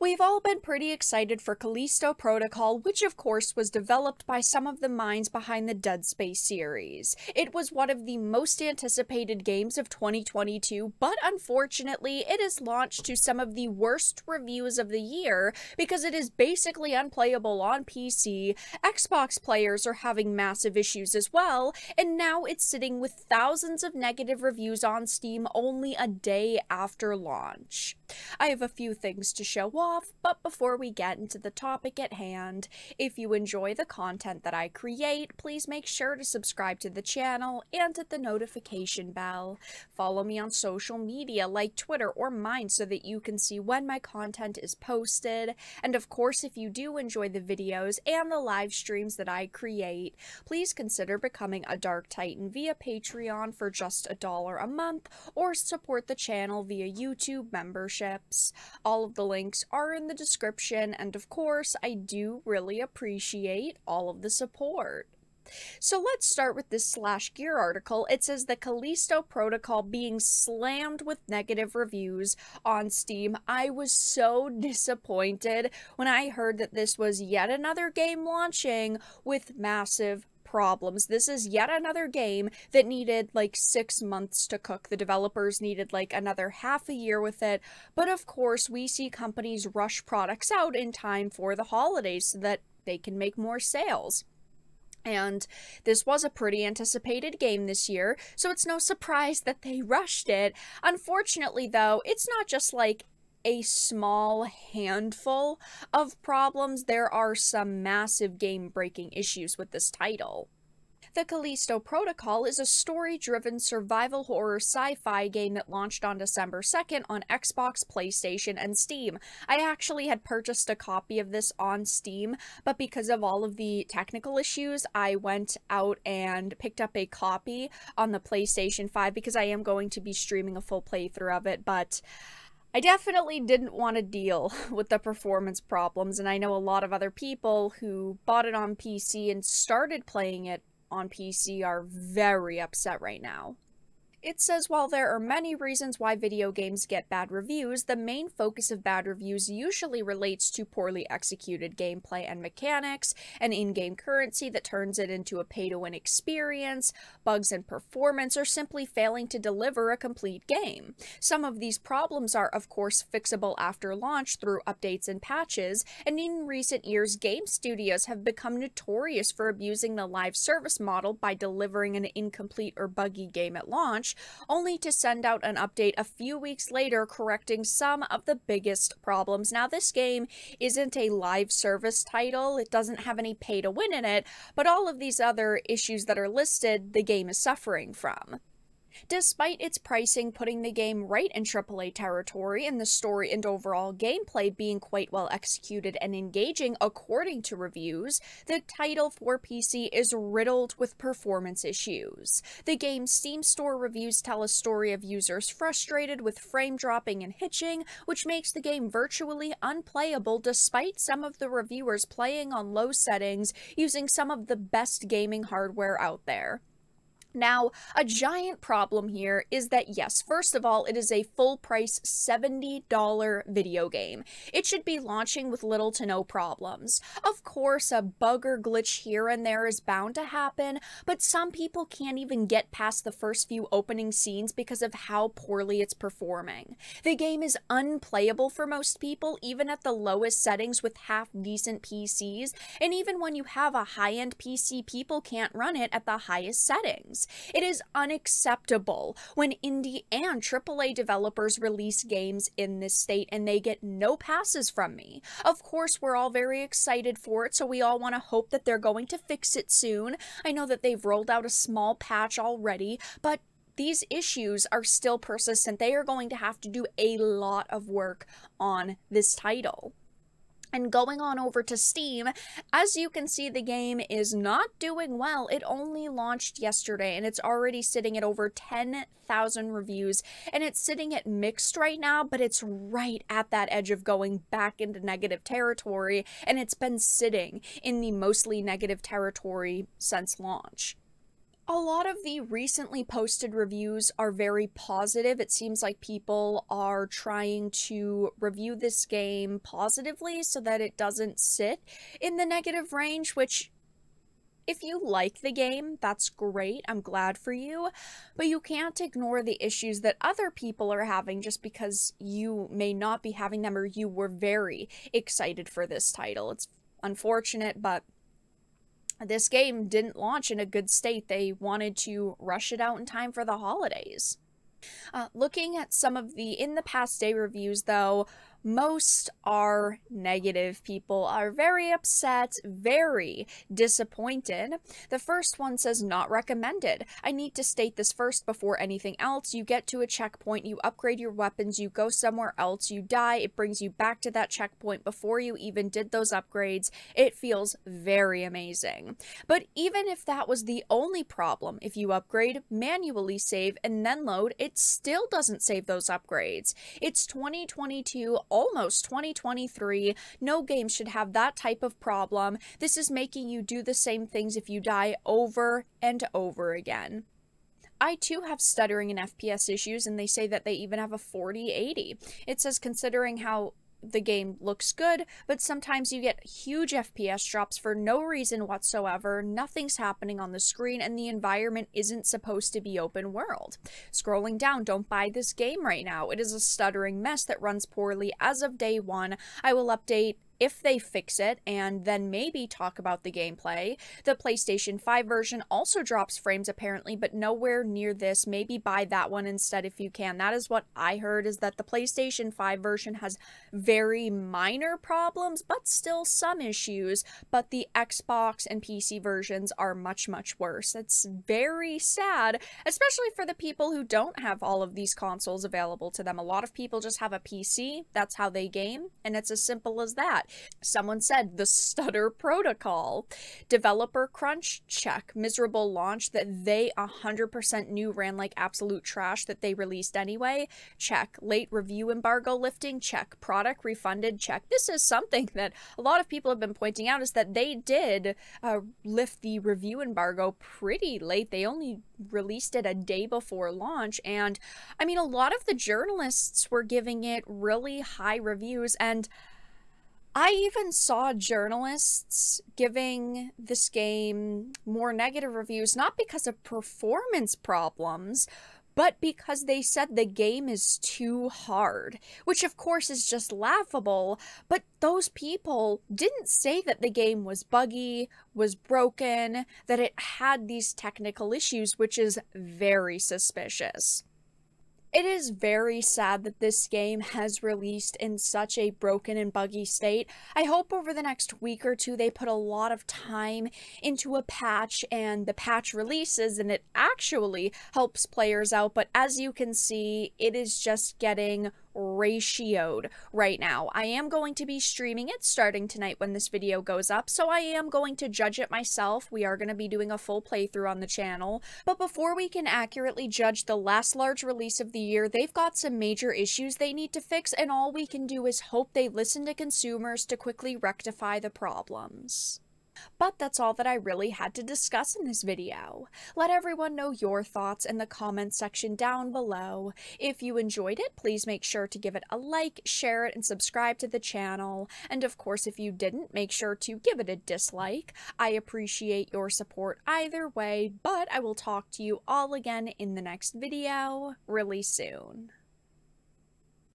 We've all been pretty excited for Callisto Protocol, which of course was developed by some of the minds behind the Dead Space series. It was one of the most anticipated games of 2022, but unfortunately, it is launched to some of the worst reviews of the year because it is basically unplayable on PC, Xbox players are having massive issues as well, and now it's sitting with thousands of negative reviews on Steam only a day after launch. I have a few things to show off, but before we get into the topic at hand, if you enjoy the content that I create, please make sure to subscribe to the channel and hit the notification bell. Follow me on social media like Twitter or Minds so that you can see when my content is posted. And of course, if you do enjoy the videos and the live streams that I create, please consider becoming a Dark Titan via Patreon for just a dollar a month or support the channel via YouTube memberships. All of the links are in the description, and of course, I do really appreciate all of the support. So let's start with this SlashGear article. It says the Callisto Protocol being slammed with negative reviews on Steam. I was so disappointed when I heard that this was yet another game launching with massive problems. This is yet another game that needed like six months to cook. The developers needed like another half a year with it. But of course, we see companies rush products out in time for the holidays so that they can make more sales. And this was a pretty anticipated game this year, so it's no surprise that they rushed it. Unfortunately, though, it's not just like a small handful of problems, there are some massive game breaking issues with this title. The Callisto Protocol is a story driven survival horror sci fi game that launched on December 2nd on Xbox, PlayStation, and Steam. I actually had purchased a copy of this on Steam, but because of all of the technical issues, I went out and picked up a copy on the PlayStation 5 because I am going to be streaming a full playthrough of it, but. I definitely didn't want to deal with the performance problems, and I know a lot of other people who bought it on PC and started playing it on PC are very upset right now. It says while there are many reasons why video games get bad reviews, the main focus of bad reviews usually relates to poorly executed gameplay and mechanics, an in-game currency that turns it into a pay-to-win experience, bugs in performance, or simply failing to deliver a complete game. Some of these problems are of course fixable after launch through updates and patches, and in recent years game studios have become notorious for abusing the live service model by delivering an incomplete or buggy game at launch only to send out an update a few weeks later correcting some of the biggest problems. Now, this game isn't a live service title, it doesn't have any pay to win in it, but all of these other issues that are listed, the game is suffering from. Despite its pricing putting the game right in AAA territory and the story and overall gameplay being quite well executed and engaging according to reviews, the title for PC is riddled with performance issues. The game's Steam store reviews tell a story of users frustrated with frame dropping and hitching, which makes the game virtually unplayable despite some of the reviewers playing on low settings using some of the best gaming hardware out there. Now, a giant problem here is that, yes, first of all, it is a full price $70 video game. It should be launching with little to no problems. Of course, a bug or glitch here and there is bound to happen, but some people can't even get past the first few opening scenes because of how poorly it's performing. The game is unplayable for most people, even at the lowest settings with half decent PCs, and even when you have a high end PC, people can't run it at the highest settings. It is unacceptable when indie and AAA developers release games in this state and they get no passes from me. Of course, we're all very excited for it, so we all want to hope that they're going to fix it soon. I know that they've rolled out a small patch already, but these issues are still persistent. They are going to have to do a lot of work on this title. And going on over to Steam, as you can see, the game is not doing well. It only launched yesterday and it's already sitting at over 10,000 reviews. And it's sitting at mixed right now, but it's right at that edge of going back into negative territory. And it's been sitting in the mostly negative territory since launch. A lot of the recently posted reviews are very positive. It seems like people are trying to review this game positively so that it doesn't sit in the negative range, which if you like the game, that's great. I'm glad for you. But you can't ignore the issues that other people are having just because you may not be having them or you were very excited for this title. It's unfortunate, but this game didn't launch in a good state. They wanted to rush it out in time for the holidays. Uh, looking at some of the in the past day reviews, though, most are negative. People are very upset, very disappointed. The first one says not recommended. I need to state this first before anything else. You get to a checkpoint, you upgrade your weapons, you go somewhere else, you die, it brings you back to that checkpoint before you even did those upgrades. It feels very amazing. But even if that was the only problem, if you upgrade, manually save, and then load, it still doesn't save those upgrades. It's 2022 almost 2023. No game should have that type of problem. This is making you do the same things if you die over and over again. I too have stuttering and FPS issues, and they say that they even have a 4080. It says considering how the game looks good, but sometimes you get huge FPS drops for no reason whatsoever, nothing's happening on the screen, and the environment isn't supposed to be open world. Scrolling down, don't buy this game right now. It is a stuttering mess that runs poorly as of day one. I will update if they fix it and then maybe talk about the gameplay. The PlayStation 5 version also drops frames apparently, but nowhere near this. Maybe buy that one instead if you can. That is what I heard is that the PlayStation 5 version has very minor problems, but still some issues, but the Xbox and PC versions are much, much worse. It's very sad, especially for the people who don't have all of these consoles available to them. A lot of people just have a PC, that's how they game, and it's as simple as Someone said the stutter protocol. Developer crunch, check. Miserable launch that they 100% knew ran like absolute trash that they released anyway, check. Late review embargo lifting, check. Product refunded, check. This is something that a lot of people have been pointing out is that they did uh, lift the review embargo pretty late. They only released it a day before launch. And I mean, a lot of the journalists were giving it really high reviews. And I even saw journalists giving this game more negative reviews, not because of performance problems, but because they said the game is too hard, which of course is just laughable. But those people didn't say that the game was buggy, was broken, that it had these technical issues, which is very suspicious. It is very sad that this game has released in such a broken and buggy state. I hope over the next week or two they put a lot of time into a patch and the patch releases and it actually helps players out, but as you can see, it is just getting ratioed right now. I am going to be streaming it starting tonight when this video goes up, so I am going to judge it myself. We are going to be doing a full playthrough on the channel. But before we can accurately judge the last large release of the year, they've got some major issues they need to fix, and all we can do is hope they listen to consumers to quickly rectify the problems. But that's all that I really had to discuss in this video. Let everyone know your thoughts in the comments section down below. If you enjoyed it, please make sure to give it a like, share it, and subscribe to the channel. And of course, if you didn't, make sure to give it a dislike. I appreciate your support either way, but I will talk to you all again in the next video really soon.